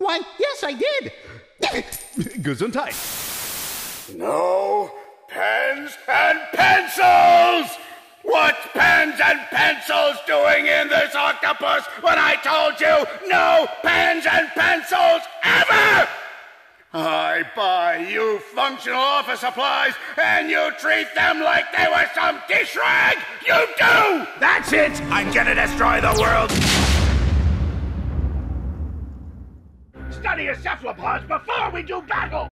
Why, yes, I did. Gesundheit. No pens and pencils! What's pens and pencils doing in this octopus when I told you no pens and pencils ever? I buy you functional office supplies and you treat them like they were some dish rag! You do! That's it! I'm gonna destroy the world! Study your cephalopods before we do battle!